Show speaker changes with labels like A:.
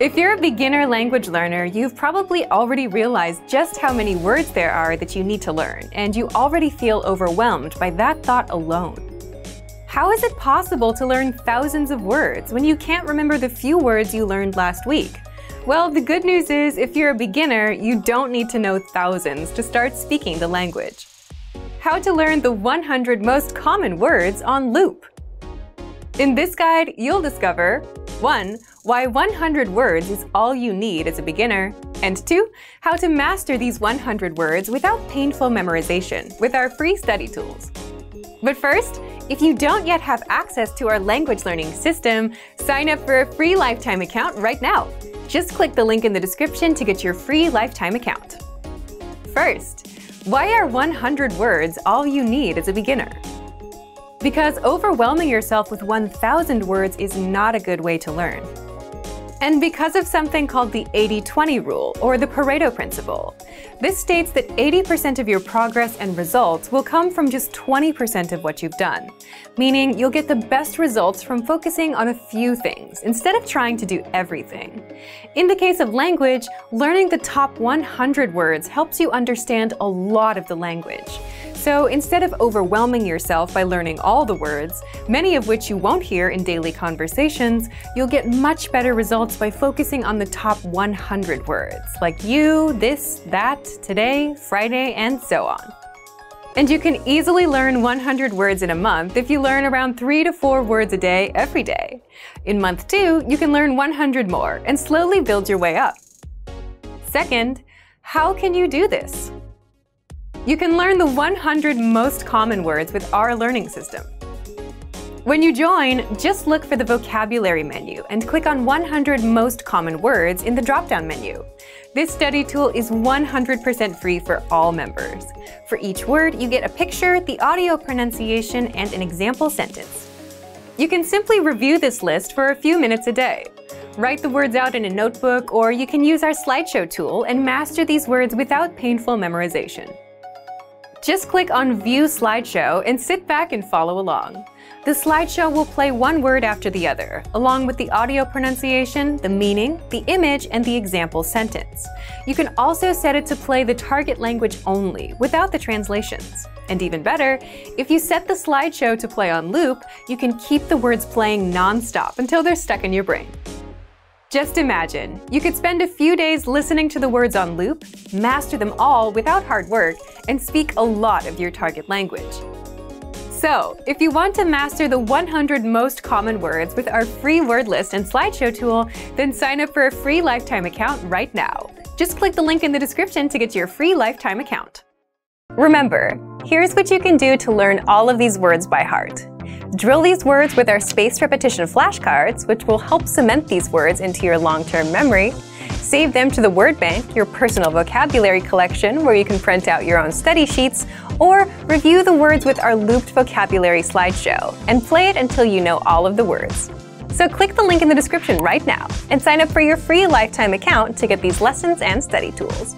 A: If you're a beginner language learner, you've probably already realized just how many words there are that you need to learn, and you already feel overwhelmed by that thought alone. How is it possible to learn thousands of words when you can't remember the few words you learned last week? Well, the good news is if you're a beginner, you don't need to know thousands to start speaking the language. How to learn the 100 most common words on loop. In this guide, you'll discover 1. Why 100 words is all you need as a beginner. And 2. How to master these 100 words without painful memorization with our free study tools. But first, if you don't yet have access to our language learning system, sign up for a free lifetime account right now. Just click the link in the description to get your free lifetime account. First, why are 100 words all you need as a beginner? Because overwhelming yourself with 1,000 words is not a good way to learn. And because of something called the 80-20 rule, or the Pareto principle. This states that 80% of your progress and results will come from just 20% of what you've done, meaning you'll get the best results from focusing on a few things instead of trying to do everything. In the case of language, learning the top 100 words helps you understand a lot of the language. So instead of overwhelming yourself by learning all the words, many of which you won't hear in daily conversations, you'll get much better results by focusing on the top 100 words, like you, this, that, today, Friday, and so on. And you can easily learn 100 words in a month if you learn around 3 to 4 words a day every day. In month 2, you can learn 100 more and slowly build your way up. Second, how can you do this? You can learn the 100 most common words with our learning system. When you join, just look for the vocabulary menu and click on 100 most common words in the drop-down menu. This study tool is 100% free for all members. For each word, you get a picture, the audio pronunciation, and an example sentence. You can simply review this list for a few minutes a day. Write the words out in a notebook, or you can use our slideshow tool and master these words without painful memorization. Just click on View Slideshow and sit back and follow along. The slideshow will play one word after the other, along with the audio pronunciation, the meaning, the image, and the example sentence. You can also set it to play the target language only, without the translations. And even better, if you set the slideshow to play on loop, you can keep the words playing non-stop until they're stuck in your brain. Just imagine, you could spend a few days listening to the words on loop, master them all without hard work, and speak a lot of your target language. So, if you want to master the 100 most common words with our free word list and slideshow tool, then sign up for a free lifetime account right now. Just click the link in the description to get your free lifetime account. Remember, here's what you can do to learn all of these words by heart. Drill these words with our spaced repetition flashcards, which will help cement these words into your long-term memory. Save them to the word bank, your personal vocabulary collection, where you can print out your own study sheets, or review the words with our looped vocabulary slideshow, and play it until you know all of the words. So click the link in the description right now and sign up for your free lifetime account to get these lessons and study tools.